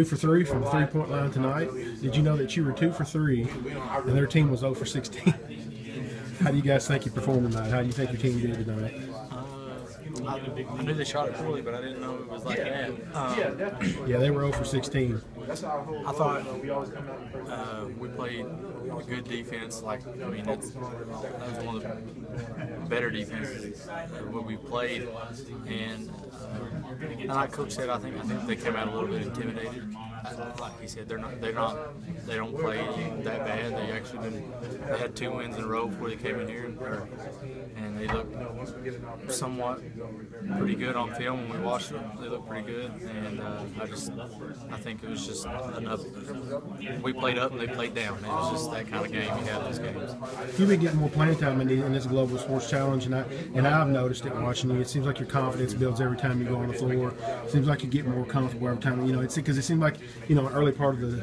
Two for three from the three point line tonight. Did you know that you were two for three and their team was 0 for 16? How do you guys think you performed tonight? How do you think your team did tonight? I, I knew they shot it poorly, but I didn't know it was like that. Um, Yeah, they were 0 for 16. I thought uh, we played a good defense. Like I mean, it's, that was one of the better defenses uh, what we played. And, uh, and like Coach said, I think I think they came out a little bit intimidated. Like he said, they're not they're not they don't play that bad. They actually been they had two wins in a row before they came in here, and, they looked somewhat pretty good on film when we watched them. They looked pretty good, and uh, I just I think it was just enough. We played up and they played down. It was just that kind of game. You have those games. You've been getting more playing time in, the, in this global sports challenge, and I and I've noticed it watching you. It seems like your confidence builds every time you go on the floor. It seems like you get more comfortable every time. You know, it's because it seemed like you know, an early part of the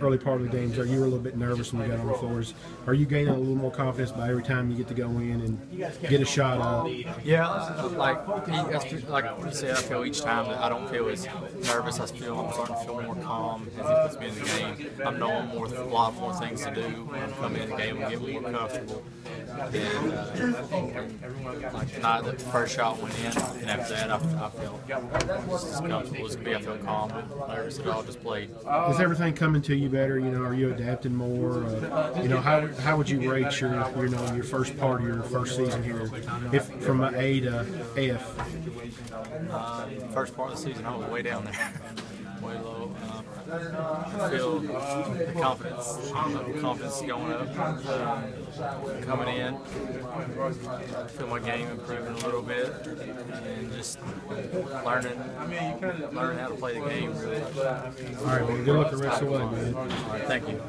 early part of the games, are you were a little bit nervous when you got on the floors? Are you gaining a little more confidence by every time you get to go in and get a shot up? Yeah, uh, like feel- like you said, I feel each time that I don't feel as nervous. I feel I'm starting to feel more calm as he puts me in the game. I'm knowing more, a lot more things to do when I come in the game and get more comfortable. And, uh, like tonight, the first shot went in, and after that, I, I felt as comfortable as could be. I felt calm, nervous at all. Just played. Is everything coming to you better? You know, are you adapting more? Uh, you know, how, how would you rate your you know your first part of your first season here, if from A to F? First part of the season, I was way down there, feel the confidence, the confidence going up, um, coming in. I feel my game improving a little bit, and just learning, learning how to play the game. Really. All right, well, good luck the rest of the way, man. All right, thank you.